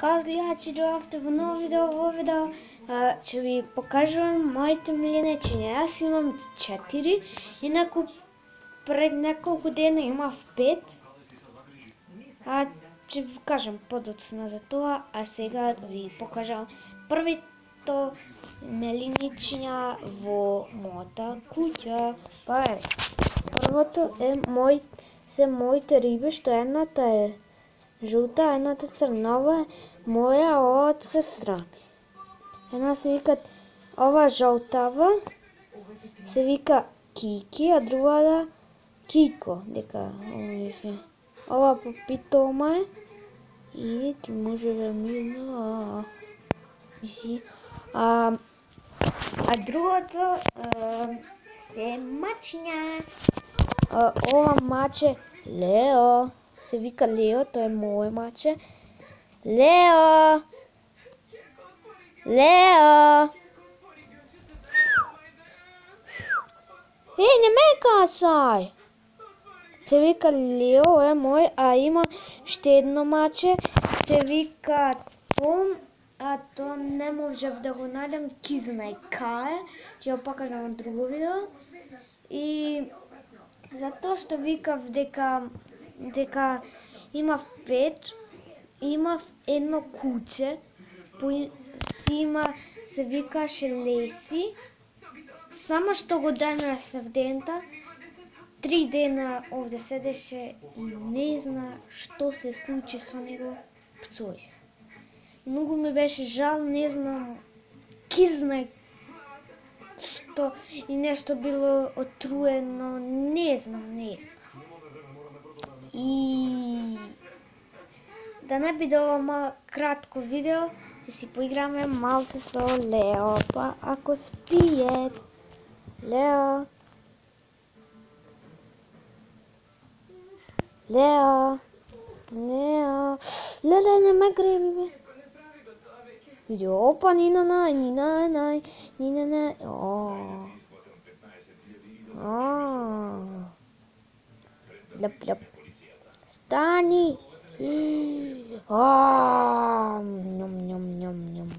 Гледачи дојавте во ново видео, во видео а, ќе ви покажувам моите миленечиња. Јас имам четири, инаку пред неколку дена имав пет. А ќе ви кажам подоцна за тоа, а сега ви покажам првито меленичиња во мојата куќа. Па е, првото е мој, се моите риби, што едната е жута, едната црнова е моја од сестра ми. Една се вика, ова жолтава се вика Кики, а другата Кико, дека мисли. Ова попитома е и ти може да мина. Мисли, а, а другото се мачња. ова маче Лео се вика Лео, тој е моје маче. Лео! Лео! Е, не ме касај! Се вика Лео, е мој, а има уште едно маче, се вика Том, а то не можев да го најдам, ки знај кај, ќе го покажам во друго видео. И затоа што викав дека дека имав пет, имав едно куќе, по си има, се викаше Леси, само што го донесов дента, три дена овде седеше и не зна што се случи со него, пцој. Многу ми беше жал, не знам, ки знај што и нешто било отруено, не знам, не знам. И да не биде ова кратко видео, ќе си поиграме малце со Лео, па ако спие. Лео. Лео. Лео. Леле, не ме греби, бе. Види, опа, нина нај, нина нај, нина нај. О. О. Леп, леп. Стани! А, ням, ням, ням, ням.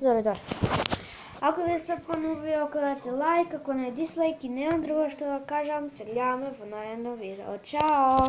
Добре, доста. Ако ви се понравило, кладете лайк, ако не дислайк и немам друго што да кажам, се гледаме во наредно видео. Чао!